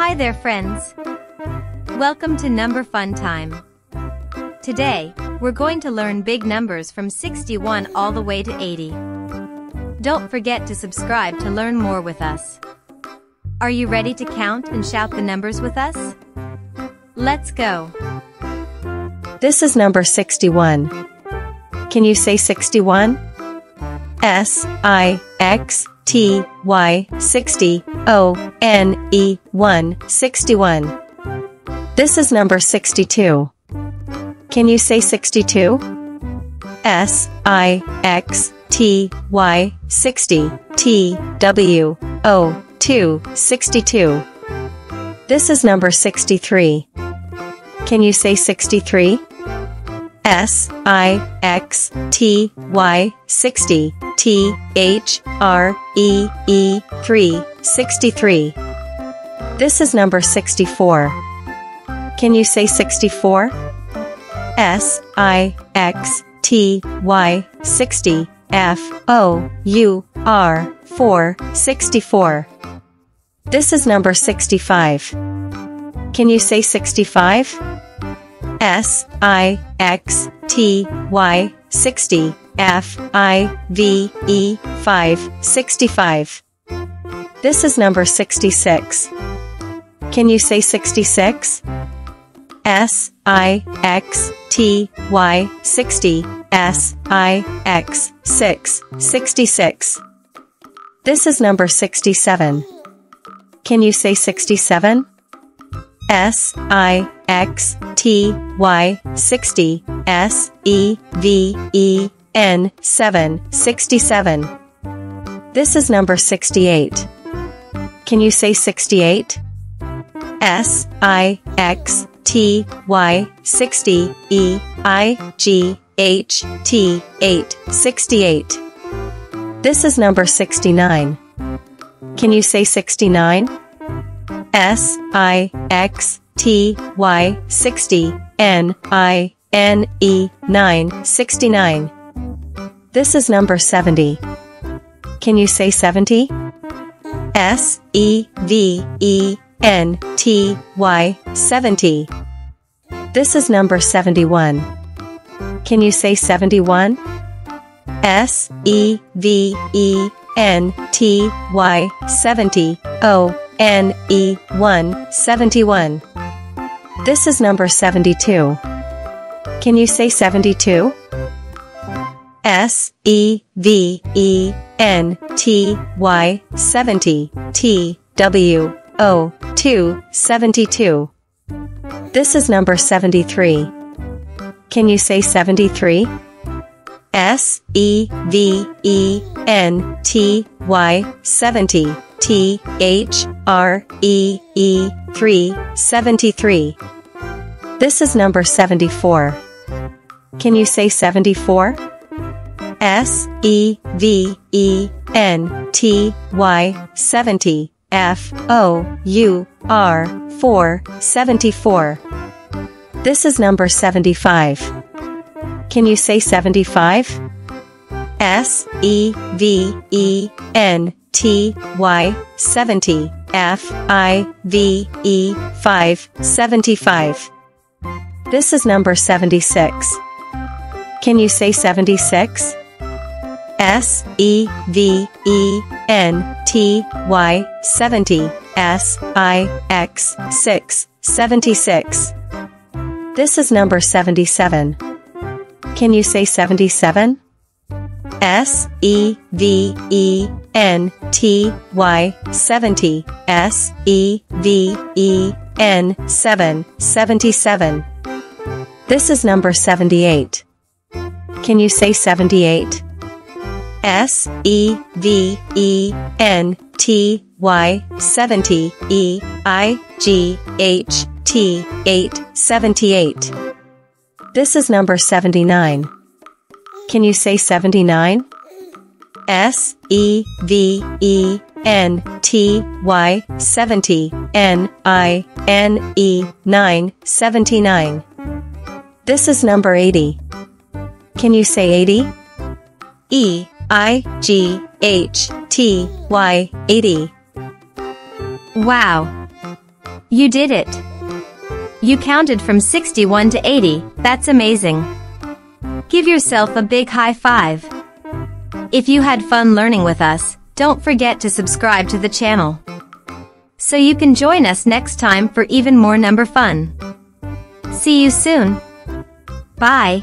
Hi there friends. Welcome to Number Fun Time. Today, we're going to learn big numbers from 61 all the way to 80. Don't forget to subscribe to learn more with us. Are you ready to count and shout the numbers with us? Let's go. This is number 61. Can you say 61? S I X T Y 60 O N E 1 61. This is number 62. Can you say 62? S I X T Y 60 T W O 2 62. This is number 63. Can you say 63? S I X T Y 60 T H R E E 3 63. This is number 64. Can you say 64? S I X T Y 60 F O U R 4 64. This is number 65. Can you say 65? S I X T Y 60 F I V E 5 65. This is number 66. Can you say 66? S I X T Y 60 S I X 6 66. This is number 67. Can you say 67? S I X T Y 60 S E V E N 7 67. This is number 68. Can you say 68? S I X T Y 60 E I G H T 8 68. This is number 69. Can you say 69? S I X T Y 60 N I N E 9 69. This is number 70. Can you say 70? S E V E N T Y 70. This is number 71. Can you say 71? S E V E N T Y 70 O N E 1 71. This is number 72. Can you say 72? S E V E N T Y 70 T W O 2 72. This is number 73. Can you say 73? S E V E N T Y 70 T H R E E 3 73. This is number 74. Can you say 74? S E V E N T Y 70 F O U R 4 74. This is number 75. Can you say 75? S E V E N T Y 70 F I V E 5 75. This is number 76. Can you say 76? S E V E N T Y 70 S I X 6 76. This is number 77. Can you say 77? S E V E N T Y 70 S E V E N 7 77. This is number 78. Can you say 78? S E V E N T Y 70 E I G H T 8 78. This is number 79. Can you say 79? S E V E N T Y 70 N I N E 9 79. This is number 80. Can you say 80? E I G H T Y 80. Wow. You did it! You counted from 61 to 80, that's amazing. Give yourself a big high five. If you had fun learning with us, don't forget to subscribe to the channel. So you can join us next time for even more number fun. See you soon. Bye.